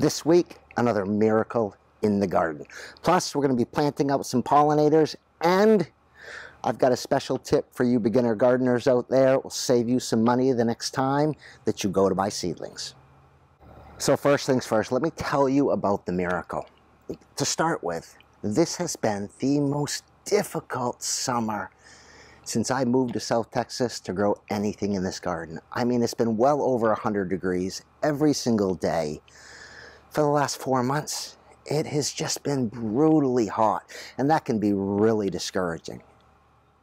This week, another miracle in the garden. Plus, we're going to be planting out some pollinators and I've got a special tip for you beginner gardeners out there. It will save you some money the next time that you go to buy seedlings. So first things first, let me tell you about the miracle. To start with, this has been the most difficult summer since I moved to South Texas to grow anything in this garden. I mean, it's been well over 100 degrees every single day for the last four months. It has just been brutally hot, and that can be really discouraging.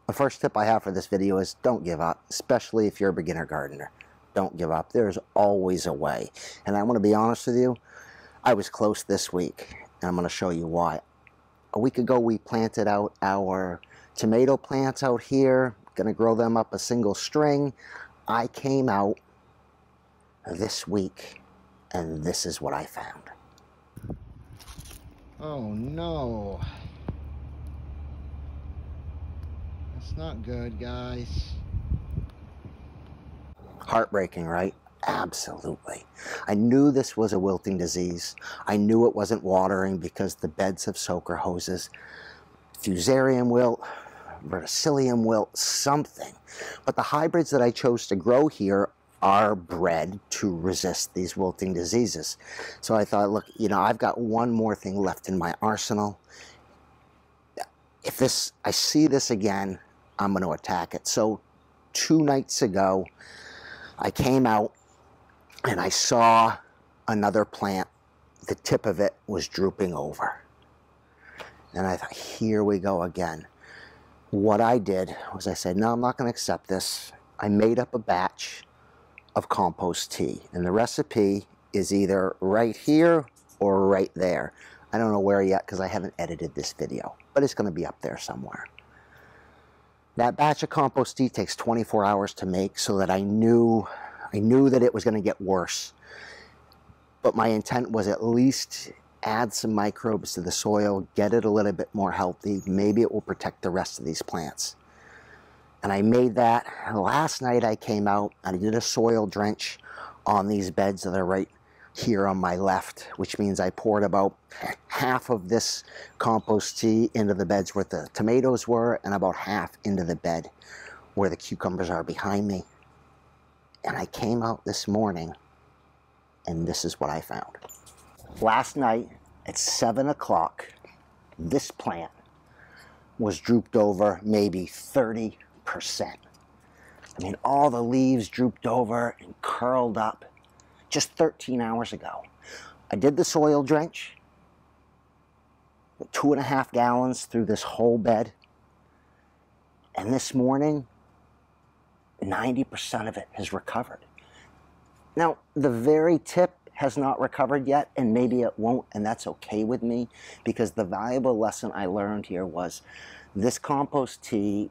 The first tip I have for this video is don't give up, especially if you're a beginner gardener. Don't give up. There's always a way. And I want to be honest with you, I was close this week, and I'm going to show you why. A week ago, we planted out our tomato plants out here, going to grow them up a single string. I came out this week, and this is what I found. Oh no. That's not good, guys heartbreaking, right? Absolutely. I knew this was a wilting disease. I knew it wasn't watering because the beds have soaker hoses. Fusarium wilt, verticillium wilt, something. But the hybrids that I chose to grow here are bred to resist these wilting diseases. So I thought, look, you know, I've got one more thing left in my arsenal. If this, I see this again, I'm going to attack it. So two nights ago, I came out and I saw another plant. The tip of it was drooping over. And I thought, here we go again. What I did was I said, no, I'm not going to accept this. I made up a batch of compost tea. And the recipe is either right here or right there. I don't know where yet because I haven't edited this video, but it's going to be up there somewhere. That batch of compost tea takes 24 hours to make so that I knew, I knew that it was going to get worse. But my intent was at least add some microbes to the soil, get it a little bit more healthy. Maybe it will protect the rest of these plants. And I made that. Last night I came out and I did a soil drench on these beds that are right here on my left, which means I poured about half of this compost tea into the beds where the tomatoes were and about half into the bed where the cucumbers are behind me. And I came out this morning and this is what I found. Last night at 7 o'clock, this plant was drooped over maybe 30%. I mean, all the leaves drooped over and curled up just 13 hours ago. I did the soil drench, two and a half gallons through this whole bed. And this morning, 90% of it has recovered. Now, the very tip has not recovered yet, and maybe it won't, and that's okay with me because the valuable lesson I learned here was this compost tea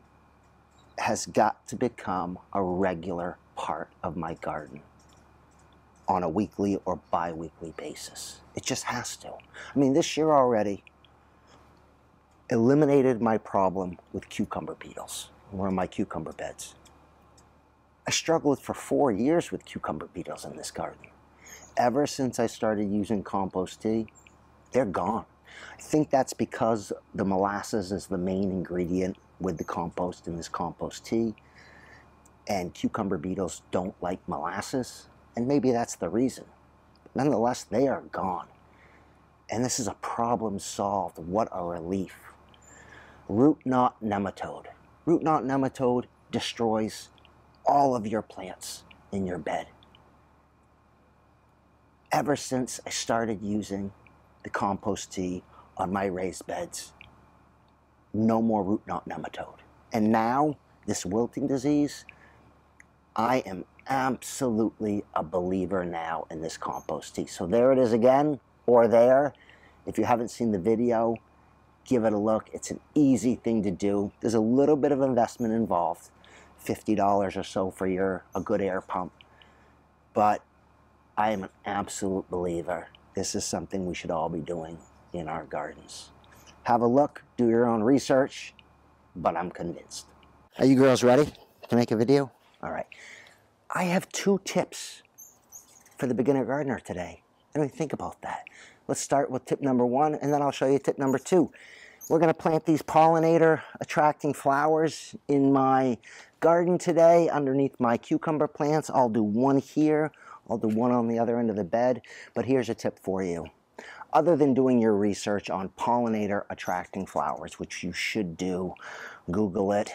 has got to become a regular part of my garden on a weekly or bi-weekly basis. It just has to. I mean, this year already eliminated my problem with cucumber beetles, one of my cucumber beds. I struggled for four years with cucumber beetles in this garden. Ever since I started using compost tea, they're gone. I think that's because the molasses is the main ingredient with the compost in this compost tea, and cucumber beetles don't like molasses, and maybe that's the reason. Nonetheless, they are gone. And this is a problem solved. What a relief. Root knot nematode. Root knot nematode destroys all of your plants in your bed. Ever since I started using the compost tea on my raised beds, no more root knot nematode. And now, this wilting disease, I am absolutely a believer now in this compost tea. So there it is again, or there. If you haven't seen the video, give it a look. It's an easy thing to do. There's a little bit of investment involved, $50 or so for your a good air pump. But I am an absolute believer. This is something we should all be doing in our gardens. Have a look, do your own research, but I'm convinced. Are you girls ready to make a video? All right. I have two tips for the beginner gardener today. I mean, think about that. Let's start with tip number one, and then I'll show you tip number two. We're going to plant these pollinator attracting flowers in my garden today underneath my cucumber plants. I'll do one here. I'll do one on the other end of the bed. But here's a tip for you. Other than doing your research on pollinator attracting flowers, which you should do, Google it,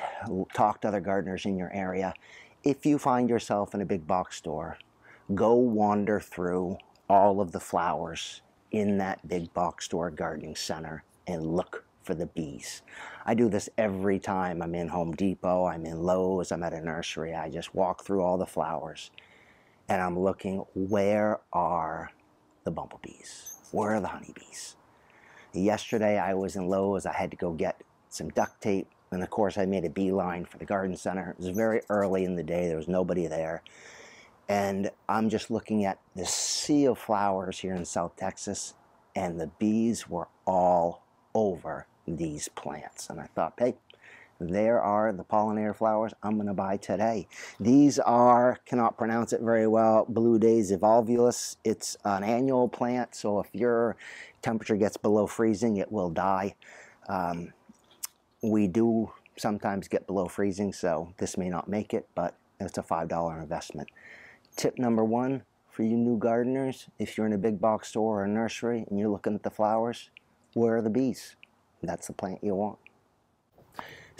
talk to other gardeners in your area. If you find yourself in a big box store, go wander through all of the flowers in that big box store gardening center and look for the bees. I do this every time I'm in Home Depot, I'm in Lowe's, I'm at a nursery. I just walk through all the flowers and I'm looking where are the bumblebees? Where are the honeybees? Yesterday I was in Lowe's, I had to go get some duct tape and of course I made a beeline for the garden center. It was very early in the day, there was nobody there. And I'm just looking at the sea of flowers here in South Texas and the bees were all over these plants. And I thought, hey, there are the pollinator flowers I'm going to buy today. These are, cannot pronounce it very well, Blue Daze Evolvulus. It's an annual plant, so if your temperature gets below freezing, it will die. Um, we do sometimes get below freezing, so this may not make it, but it's a $5 investment. Tip number one for you new gardeners, if you're in a big box store or a nursery and you're looking at the flowers, where are the bees? That's the plant you want.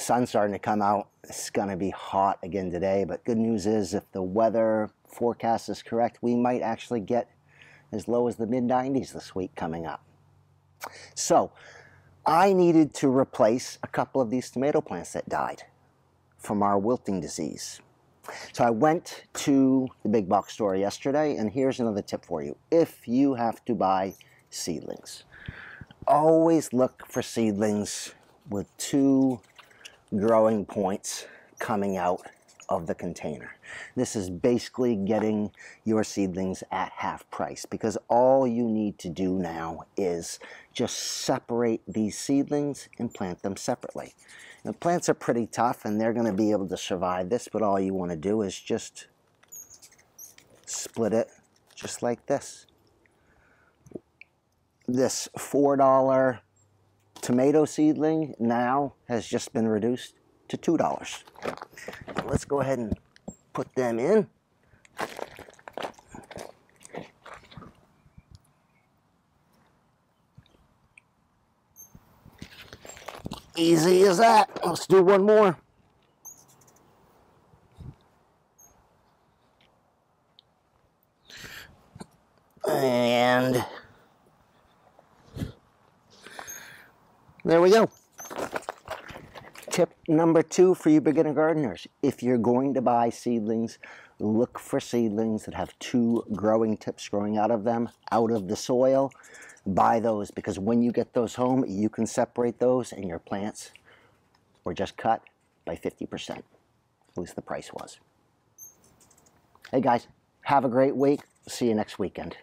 Sun's starting to come out. It's going to be hot again today, but good news is if the weather forecast is correct, we might actually get as low as the mid 90s this week coming up. So, I needed to replace a couple of these tomato plants that died from our wilting disease. So I went to the big box store yesterday, and here's another tip for you. If you have to buy seedlings, always look for seedlings with two growing points coming out of the container. This is basically getting your seedlings at half price because all you need to do now is just separate these seedlings and plant them separately. The plants are pretty tough and they're going to be able to survive this, but all you want to do is just split it just like this. This $4 tomato seedling now has just been reduced to $2. Let's go ahead and put them in. Easy as that. Let's do one more. And there we go. Tip number two for you beginner gardeners. If you're going to buy seedlings, look for seedlings that have two growing tips growing out of them, out of the soil buy those because when you get those home, you can separate those and your plants were just cut by 50%. At least the price was. Hey guys, have a great week. See you next weekend.